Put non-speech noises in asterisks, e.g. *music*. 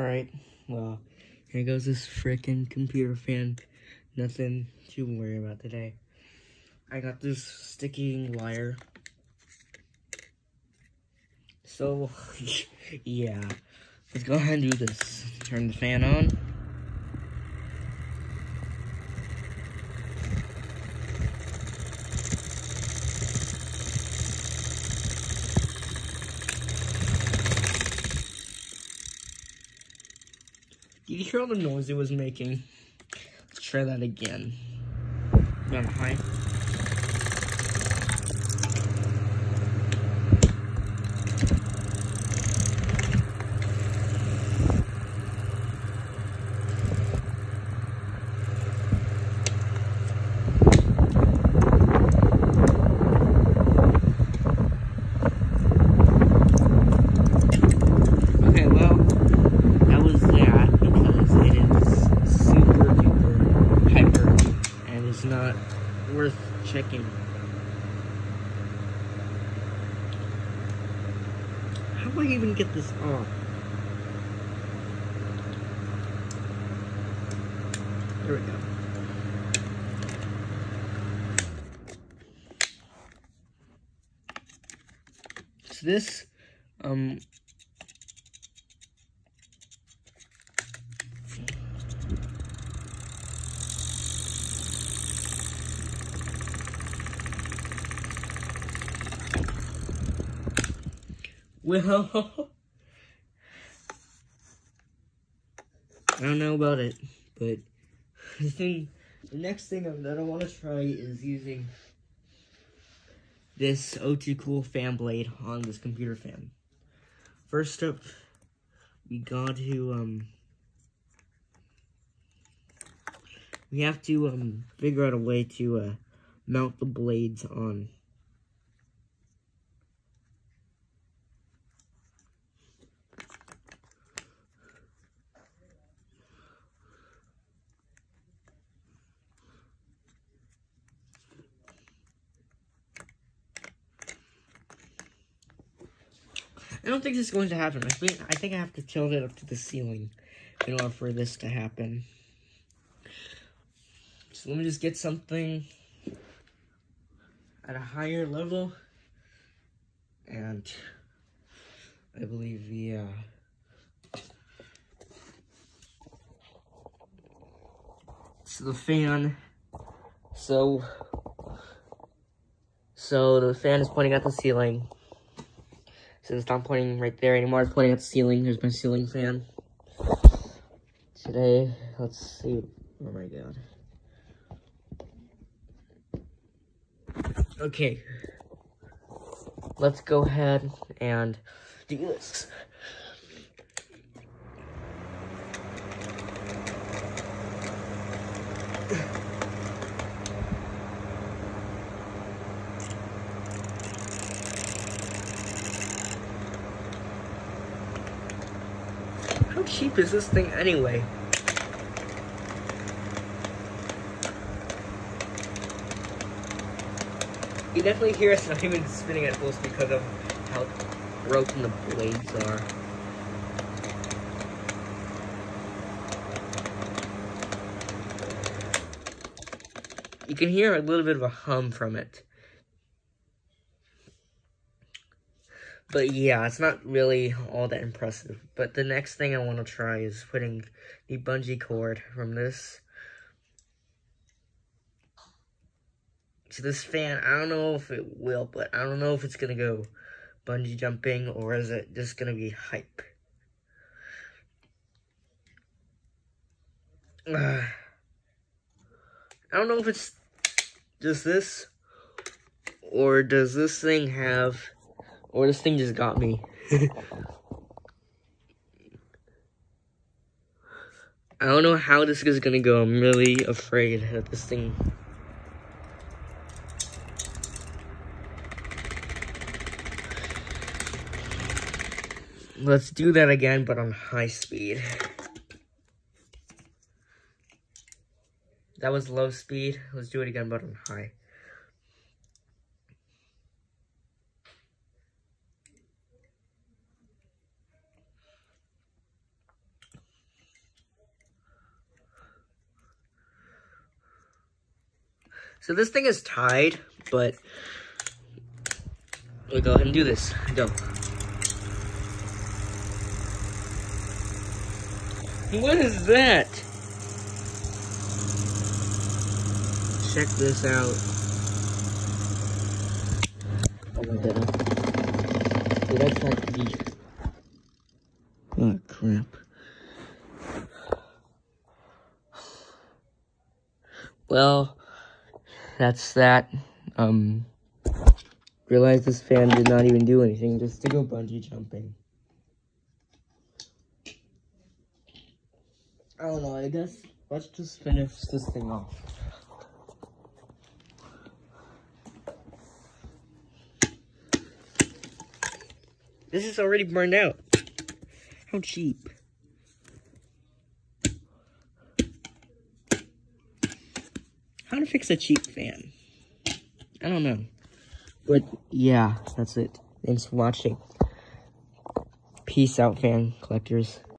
Alright, well, here goes this freaking computer fan. Nothing to worry about today. I got this sticky wire. So, *laughs* yeah. Let's go ahead and do this. Turn the fan on. Hear all the noise it was making? Let's try that again. On high. Okay, well, that was that because it is super duper hyper and it's not worth checking. How do I even get this off? There we go. So this, um, Well, I don't know about it, but the thing, the next thing that I want to try is using this O2 Cool fan blade on this computer fan. First up, we got to, um, we have to, um, figure out a way to, uh, mount the blades on. I don't think this is going to happen. I think I think I have to tilt it up to the ceiling in order for this to happen. So let me just get something at a higher level. And I believe yeah. Uh, so the fan so so the fan is pointing at the ceiling. So it's not pointing right there anymore, it's pointing at the ceiling. There's my ceiling fan. Today, let's see. Oh my god. Okay. Let's go ahead and do this. How cheap is this thing anyway? You definitely hear it's not even spinning at full speed because of how broken the blades are. You can hear a little bit of a hum from it. But yeah, it's not really all that impressive. But the next thing I want to try is putting the bungee cord from this to this fan. I don't know if it will, but I don't know if it's going to go bungee jumping or is it just going to be hype. Uh, *sighs* I don't know if it's just this or does this thing have or this thing just got me. *laughs* I don't know how this is gonna go. I'm really afraid that this thing. Let's do that again, but on high speed. That was low speed. Let's do it again, but on high. So this thing is tied, but we'll go ahead and do this. Go. What is that? Check this out. Oh my goodness. Dude, that's not the... Oh crap. Well, that's that. Um, realized this fan did not even do anything, just to go bungee jumping. I don't know, I guess let's just finish this thing off. This is already burned out. How cheap. How to fix a cheap fan. I don't know. But yeah, that's it. Thanks for watching. Peace out, fan collectors.